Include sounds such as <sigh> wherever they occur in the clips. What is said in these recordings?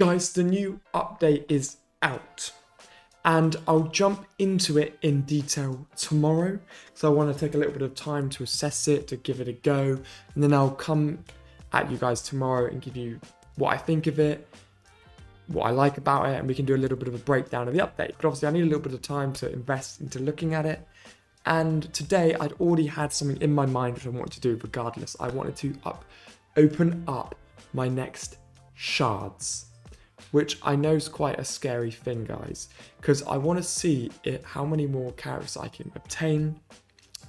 Guys, the new update is out and I'll jump into it in detail tomorrow. So I want to take a little bit of time to assess it, to give it a go, and then I'll come at you guys tomorrow and give you what I think of it, what I like about it, and we can do a little bit of a breakdown of the update. But obviously, I need a little bit of time to invest into looking at it. And today, I'd already had something in my mind which I wanted to do regardless. I wanted to up, open up my next shards which I know is quite a scary thing, guys, because I want to see it, how many more carrots I can obtain.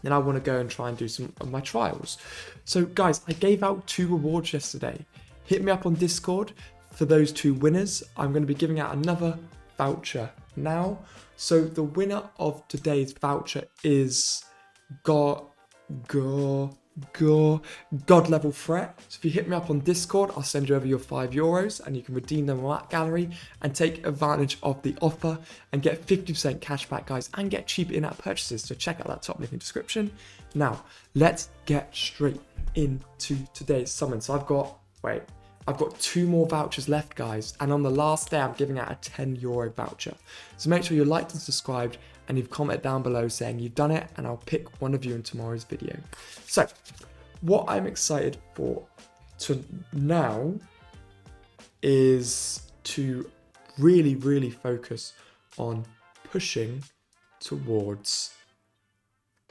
Then I want to go and try and do some of my trials. So, guys, I gave out two rewards yesterday. Hit me up on Discord for those two winners. I'm going to be giving out another voucher now. So, the winner of today's voucher is Got Go go god level threat. So if you hit me up on Discord, I'll send you over your five euros and you can redeem them on that gallery and take advantage of the offer and get 50% cashback, guys, and get cheap in-app purchases. So check out that top link in description. Now, let's get straight into today's summon. So I've got, wait, I've got two more vouchers left, guys, and on the last day, I'm giving out a 10 euro voucher. So make sure you're liked and subscribed, and you've commented down below saying you've done it, and I'll pick one of you in tomorrow's video. So, what I'm excited for to now is to really, really focus on pushing towards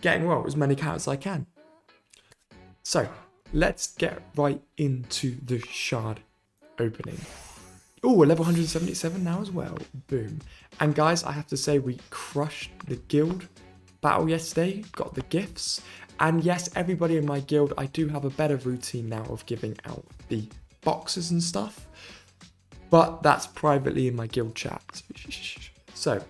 getting well as many counts as I can. So, let's get right into the shard opening. Oh, a level 177 now as well. Boom. And guys, I have to say we crushed the guild battle yesterday, got the gifts. And yes, everybody in my guild, I do have a better routine now of giving out the boxes and stuff. But that's privately in my guild chat. <laughs> So,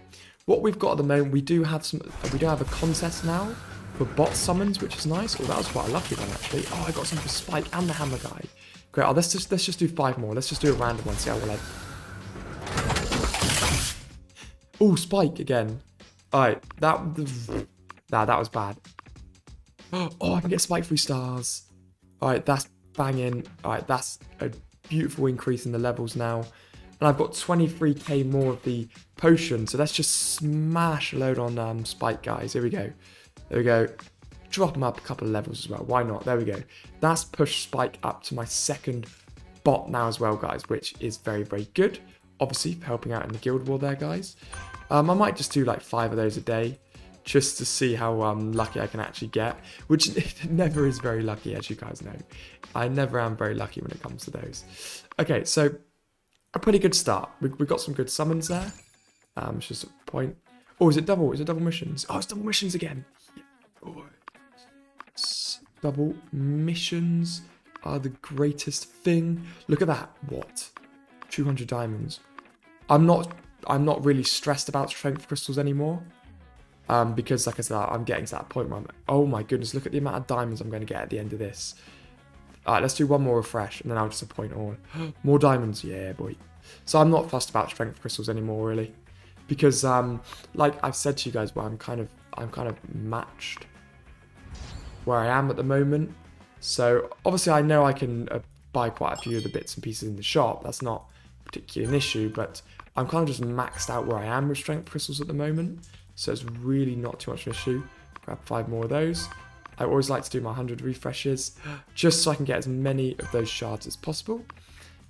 what we've got at the moment, we do have some, we do have a contest now for bot summons, which is nice. Oh, that was quite a lucky one actually. Oh, I got some for Spike and the Hammer guy. Great. Oh, let's just let's just do five more. Let's just do a random one. See how we're like. Oh, Spike again. All right, that nah, that was bad. <gasps> Oh, I can get Spike three stars. All right, that's banging. All right, that's a beautiful increase in the levels now. And I've got 23k more of the potion. So let's just smash a load on um, Spike, guys. Here we go. There we go. Drop them up a couple of levels as well. Why not? There we go. That's pushed Spike up to my second bot now as well, guys, which is very, very good. Obviously, helping out in the guild war there, guys. Um, I might just do like five of those a day just to see how um, lucky I can actually get, which <laughs> never is very lucky, as you guys know. I never am very lucky when it comes to those. Okay, so a pretty good start. We, we got some good summons there. Um, it's just a point. Oh, is it double? Is it double missions? Oh, it's double missions again. Double missions are the greatest thing. Look at that. What? 200 diamonds. I'm not I'm not really stressed about strength crystals anymore. Um, because like I said, I'm getting to that point where I'm oh my goodness, look at the amount of diamonds I'm going to get at the end of this. Alright, let's do one more refresh and then I'll just appoint all. <gasps> more diamonds, yeah boy. So I'm not fussed about strength crystals anymore really. Because um, like I've said to you guys, well, I'm kind of I'm kind of matched where I am at the moment. So obviously I know I can uh, buy quite a few of the bits and pieces in the shop. That's not particularly an issue, but I'm kind of just maxed out where I am with strength crystals at the moment. So it's really not too much of an issue. Grab five more of those. I always like to do my 100 refreshes <gasps> just so I can get as many of those shards as possible.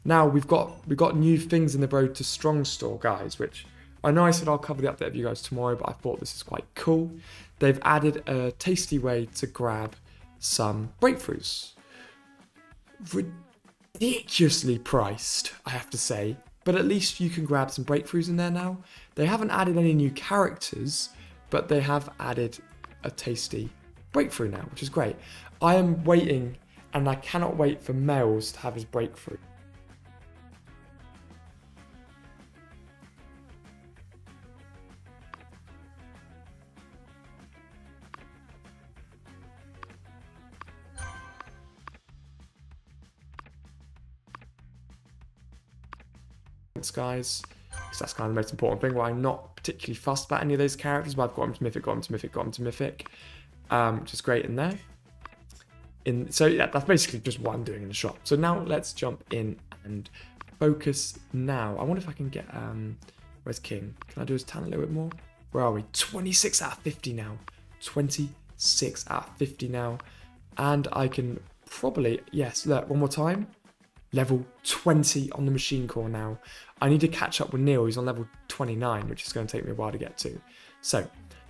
Now we've got we've got new things in the road to strong store, guys, which I know I said I'll cover the update of you guys tomorrow, but I thought this is quite cool. They've added a tasty way to grab some breakthroughs. Ridiculously priced, I have to say, but at least you can grab some breakthroughs in there now. They haven't added any new characters, but they have added a tasty breakthrough now, which is great. I am waiting, and I cannot wait for Mels to have his breakthrough. Guys. Because that's kind of the most important thing. Why I'm not particularly fussed about any of those characters, but I've got them to Mythic, got them to Mythic, got them to Mythic. Um, which is great in there. In So yeah, that's basically just what I'm doing in the shop. So now let's jump in and focus now. I wonder if I can get, um, where's King? Can I do his talent a little bit more? Where are we? 26 out of 50 now. 26 out of 50 now. And I can probably, yes, look, one more time. Level 20 on the machine core now. I need to catch up with Neil. He's on level 29, which is going to take me a while to get to. So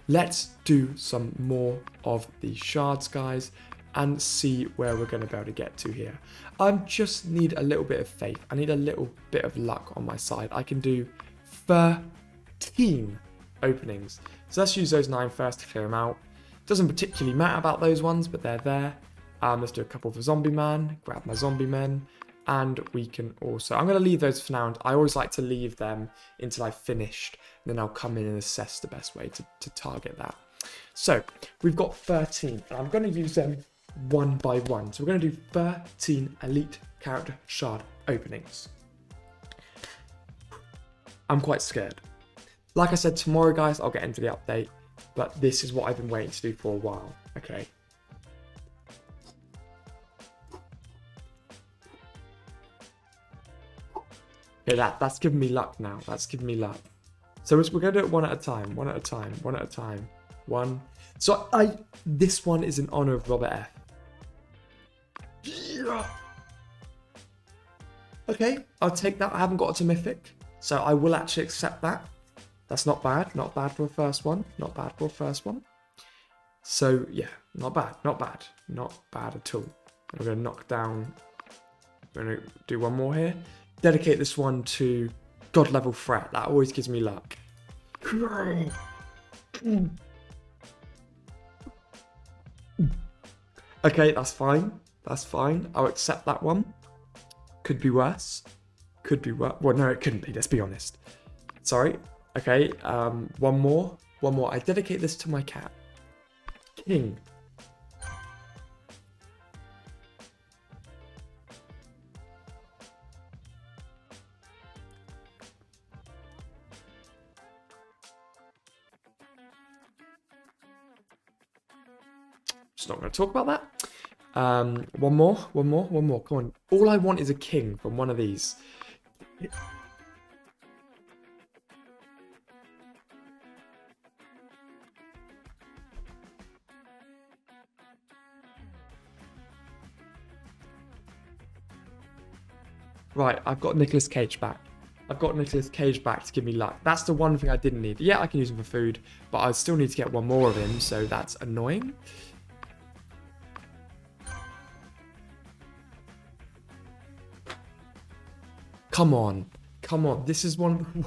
let's do some more of the shards, guys, and see where we're going to be able to get to here. I just need a little bit of faith. I need a little bit of luck on my side. I can do 13 openings. So let's use those nine first to clear them out. Doesn't particularly matter about those ones, but they're there. Um, let's do a couple for Zombie Man, grab my Zombie Men, and we can also, I'm going to leave those for now. And I always like to leave them until I've finished, then I'll come in and assess the best way to, to target that. So we've got 13, and I'm going to use them one by one. So we're going to do 13 elite character shard openings. I'm quite scared. Like I said, tomorrow, guys, I'll get into the update, but this is what I've been waiting to do for a while. Okay. That, that's giving me luck now. That's giving me luck. So we're going to do it one at a time, one at a time, one at a time. One. So I, this one is in honor of Robert F. Okay, I'll take that. I haven't got to Mythic, so I will actually accept that. That's not bad. Not bad for a first one. Not bad for a first one. So, yeah, not bad. Not bad. Not bad at all. I'm going to knock down... I'm going to do one more here. Dedicate this one to God level threat. That always gives me luck. Okay, that's fine. That's fine. I'll accept that one. Could be worse. Could be worse. Well, no, it couldn't be. Let's be honest. Sorry. Okay, um, one more. One more. I dedicate this to my cat. King. Not going to talk about that. Um, one more, one more, one more. Come on. All I want is a king from one of these. Right, I've got Nicolas Cage back. I've got Nicolas Cage back to give me luck. That's the one thing I didn't need. Yeah, I can use him for food, but I still need to get one more of him, so that's annoying. Come on. Come on. This is one of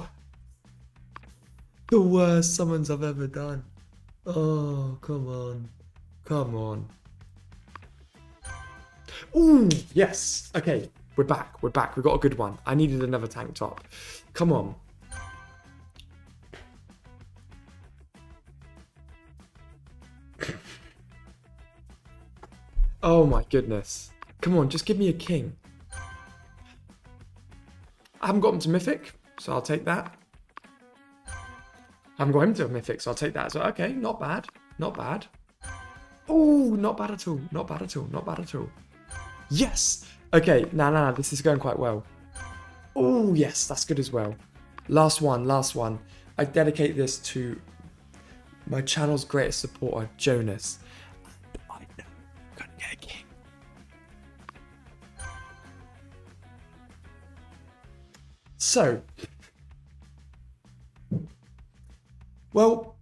the worst summons I've ever done. Oh, come on. Come on. Ooh, yes. Okay, we're back. We're back. We got a good one. I needed another tank top. Come on. <laughs> oh my goodness. Come on, just give me a king. I haven't got him to Mythic, so I'll take that. I haven't got him to Mythic, so I'll take that. So, okay, not bad. Not bad. Oh, not bad at all. Not bad at all. Not bad at all. Yes! Okay, nah, nah, nah, this is going quite well. Oh, yes, that's good as well. Last one, last one. I dedicate this to my channel's greatest supporter, Jonas. I know I'm gonna get a king. So, well,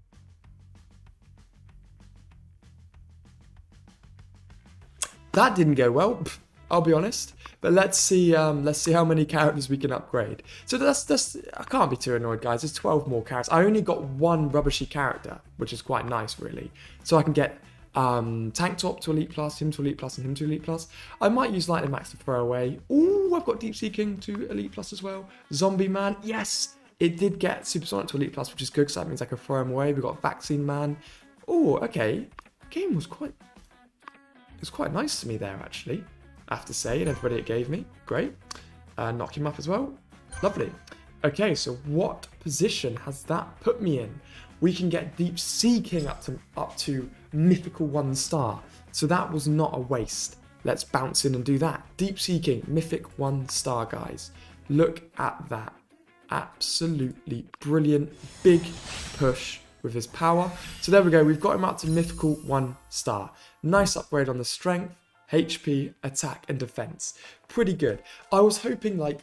that didn't go well. <laughs> I'll be honest. But let's see. Um, let's see how many characters we can upgrade. So that's that's. I can't be too annoyed, guys. There's 12 more characters. I only got one rubbishy character, which is quite nice, really. So I can get um, Tank Top to Elite Plus, him to Elite Plus, and him to Elite Plus. I might use Lightning Max to throw away. Ooh, I've got Deep Sea King to Elite Plus as well. Zombie Man, yes! It did get Supersonic to Elite Plus, which is good because that means I can throw him away. We've got Vaccine Man. Oh, okay. Game was quite... It was quite nice to me there, actually. I have to say, and everybody it gave me. Great. Uh, knock him up as well. Lovely. Okay, so what position has that put me in? We can get Deep Sea King up to, up to mythical one star. So that was not a waste. Let's bounce in and do that. Deep Sea King, mythic one star, guys. Look at that. Absolutely brilliant. Big push with his power. So there we go. We've got him up to mythical one star. Nice upgrade on the strength, HP, attack, and defense. Pretty good. I was hoping like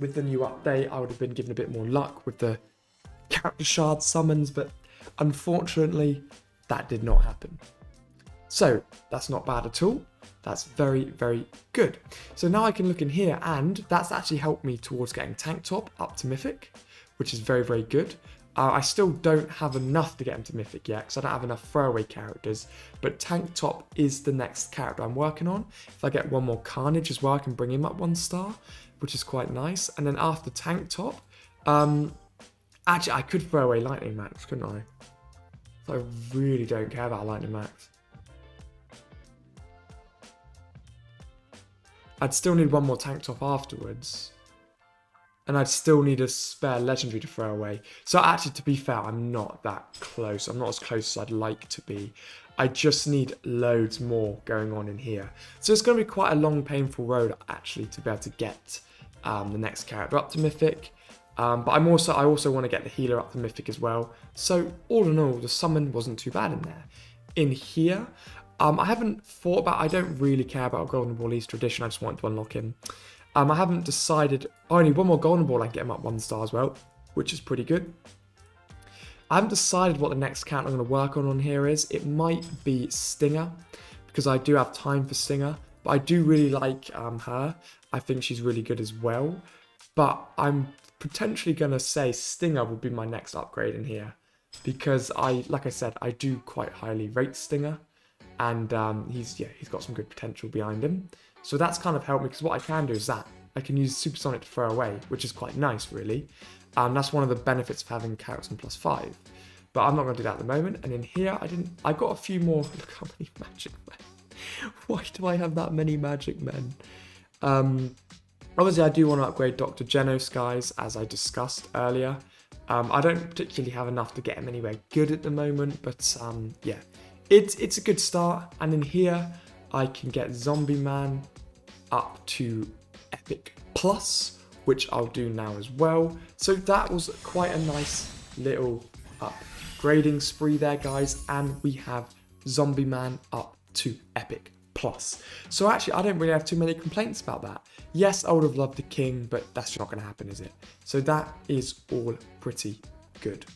with the new update, I would have been given a bit more luck with the character shard summons, but unfortunately, that did not happen. So that's not bad at all. That's very, very good. So now I can look in here and that's actually helped me towards getting Tank Top up to Mythic, which is very, very good. Uh, I still don't have enough to get him to Mythic yet because I don't have enough throwaway characters, but Tank Top is the next character I'm working on. If I get one more Carnage as well, I can bring him up one star, which is quite nice. And then after Tank Top, um, actually I could throw away Lightning Max, couldn't I? I really don't care about Lightning Max. I'd still need one more tank top afterwards. And I'd still need a spare legendary to throw away. So actually, to be fair, I'm not that close. I'm not as close as I'd like to be. I just need loads more going on in here. So it's going to be quite a long, painful road, actually, to be able to get um, the next character up to Mythic. Um, but I'm also I also want to get the healer up to Mythic as well. So all in all, the summon wasn't too bad in there. In here, um, I haven't thought about, I don't really care about Golden Ball Easter Edition, I just want to unlock him. Um, I haven't decided, I need one more Golden Ball, I can get him up one star as well, which is pretty good. I haven't decided what the next count I'm going to work on on here is. It might be Stinger, because I do have time for Stinger, but I do really like um, her. I think she's really good as well, but I'm potentially going to say Stinger will be my next upgrade in here, because I, like I said, I do quite highly rate Stinger and um, he's yeah he's got some good potential behind him. So that's kind of helped me because what I can do is that I can use Supersonic to throw away, which is quite nice really. Um, that's one of the benefits of having in plus five. But I'm not going to do that at the moment. And in here, I didn't. I got a few more. <laughs> Look how many magic men. <laughs> Why do I have that many magic men? Um, obviously, I do want to upgrade Dr. Genus, guys, as I discussed earlier. Um, I don't particularly have enough to get him anywhere good at the moment, but um, yeah, it's it's a good start. And in here, I can get Zombie Man up to Epic Plus, which I'll do now as well. So that was quite a nice little upgrading spree there, guys. And we have Zombie Man up to Epic Plus. So actually, I don't really have too many complaints about that. Yes, I would have loved the King, but that's not going to happen, is it? So that is all pretty good.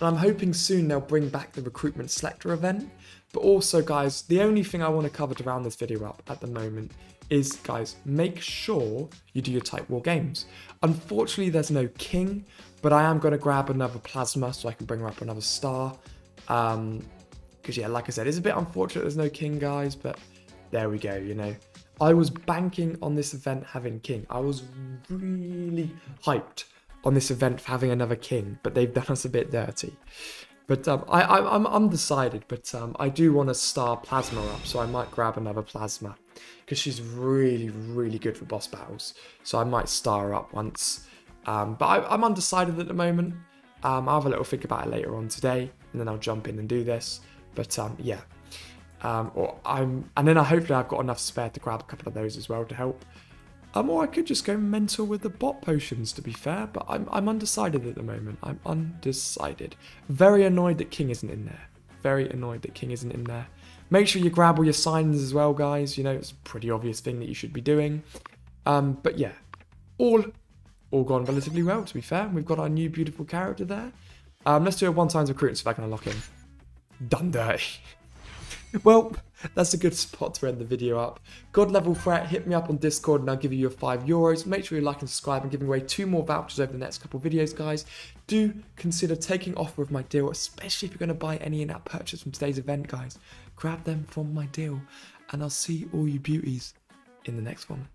And I'm hoping soon they'll bring back the recruitment selector event. But also guys, the only thing I want to cover to round this video up at the moment is guys, make sure you do your type war games. Unfortunately, there's no king, but I am going to grab another plasma so I can bring up another star. Um, because yeah, like I said, it's a bit unfortunate there's no king guys, but there we go, you know. I was banking on this event having king. I was really hyped on this event for having another king, but they've done us a bit dirty. But um, I, I, am undecided, but um, I do want to star Plasma up, so I might grab another Plasma. Because she's really, really good for boss battles. So I might star up once. Um, but I, am undecided at the moment. Um, I'll have a little think about it later on today, and then I'll jump in and do this. But um, yeah. Um, or I'm, and then I hopefully I've got enough spare to grab a couple of those as well to help. Um, or I could just go mental with the bot potions, to be fair, but I'm, I'm undecided at the moment. I'm undecided. Very annoyed that King isn't in there. Very annoyed that King isn't in there. Make sure you grab all your signs as well, guys. You know, it's a pretty obvious thing that you should be doing. Um, but yeah, all all gone relatively well, to be fair. We've got our new beautiful character there. Um, let's do a one times recruit so if I can unlock him. Dirty. <laughs> well, that's a good spot to end the video up. God level threat, hit me up on Discord and I'll give you your 5 euros. Make sure you like and subscribe. I'm giving away two more vouchers over the next couple videos, guys. Do consider taking offer of my deal, especially if you're going to buy any in-app purchase from today's event, guys. Grab them from my deal and I'll see all you beauties in the next one.